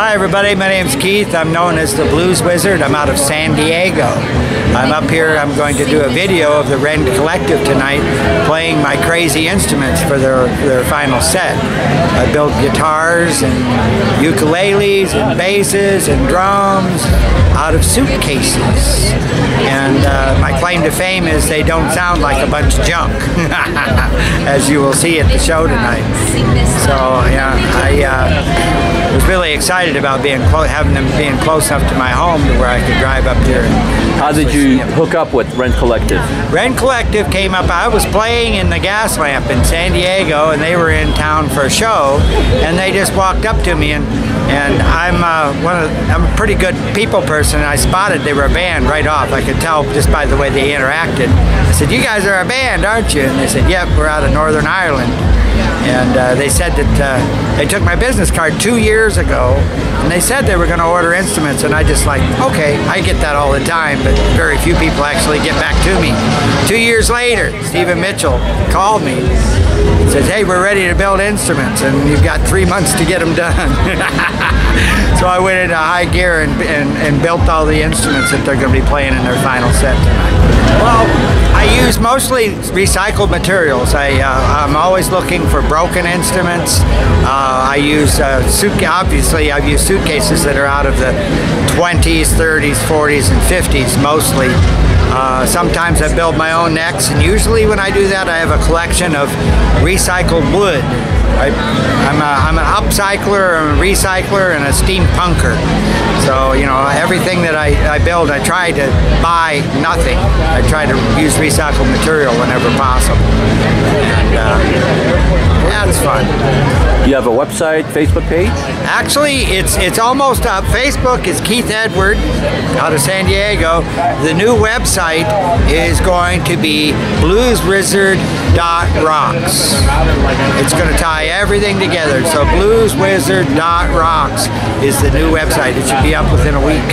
Hi everybody, my name's Keith. I'm known as the Blues Wizard. I'm out of San Diego. I'm up here, I'm going to do a video of the Rend Collective tonight playing my crazy instruments for their, their final set. I built guitars and ukuleles and basses and drums out of suitcases. And uh, my claim to fame is they don't sound like a bunch of junk, as you will see at the show tonight. So yeah, I excited about being having them being close enough to my home to where I could drive up here. How did you hook up with Rend Collective? Rend Collective came up. I was playing in the Gaslamp in San Diego, and they were in town for a show, and they just walked up to me and and I'm uh, one of I'm a pretty good people person. I spotted they were a band right off. I could tell just by the way they interacted. I said, "You guys are a band, aren't you?" And they said, "Yep, we're out of Northern Ireland." And uh, they said that uh, they took my business card two years ago, and they said they were going to order instruments, and I just like, okay, I get that all the time, but very few people actually get back to me. Two years later, Stephen Mitchell called me, says, hey, we're ready to build instruments, and you've got three months to get them done. so I went into high gear and, and, and built all the instruments that they're going to be playing in their final set tonight. Well, mostly recycled materials. I, uh, I'm always looking for broken instruments. Uh, I use uh, suit, obviously I've used suitcases that are out of the 20s, 30s, 40s, and 50s mostly. Uh, sometimes I build my own necks, and usually when I do that, I have a collection of recycled wood. I, am a, I'm an upcycler, I'm a recycler, and a steampunker. So, you know, everything that I, I build, I try to buy nothing. I try to use recycled material whenever possible. And, uh, yeah, it's fun. You have a website, Facebook page? Actually, it's it's almost up. Facebook is Keith Edward out of San Diego. The new website is going to be blueswizard.rocks. It's going to tie everything together. So blueswizard.rocks is the new website. It should be up within a week.